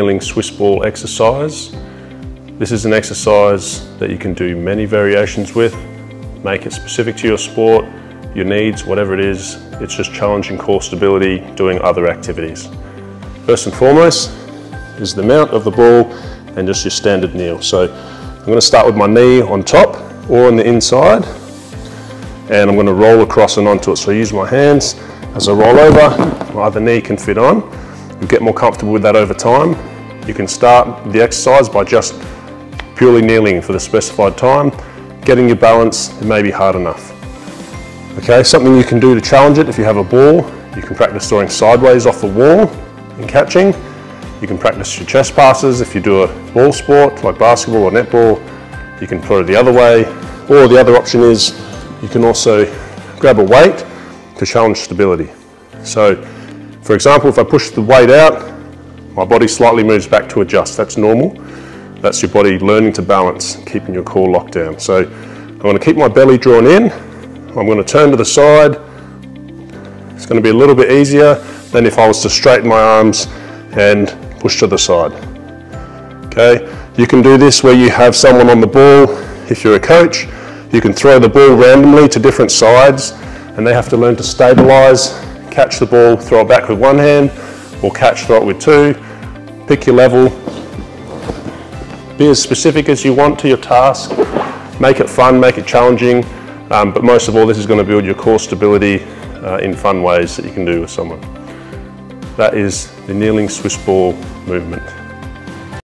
Swiss ball exercise. This is an exercise that you can do many variations with. Make it specific to your sport, your needs, whatever it is. It's just challenging core stability, doing other activities. First and foremost is the mount of the ball and just your standard kneel. So I'm going to start with my knee on top or on the inside and I'm going to roll across and onto it. So I use my hands as I roll over, my other knee can fit on. You get more comfortable with that over time. You can start the exercise by just purely kneeling for the specified time. Getting your balance, may be hard enough. Okay, something you can do to challenge it if you have a ball, you can practice throwing sideways off the wall and catching. You can practice your chest passes if you do a ball sport like basketball or netball. You can throw it the other way. Or the other option is you can also grab a weight to challenge stability. So, for example, if I push the weight out, my body slightly moves back to adjust. That's normal. That's your body learning to balance, keeping your core locked down. So I'm going to keep my belly drawn in. I'm going to turn to the side. It's going to be a little bit easier than if I was to straighten my arms and push to the side. Okay, you can do this where you have someone on the ball. If you're a coach, you can throw the ball randomly to different sides and they have to learn to stabilize, catch the ball, throw it back with one hand, or catch, throw it with two. Pick your level. Be as specific as you want to your task. Make it fun, make it challenging, um, but most of all, this is going to build your core stability uh, in fun ways that you can do with someone. That is the kneeling Swiss ball movement.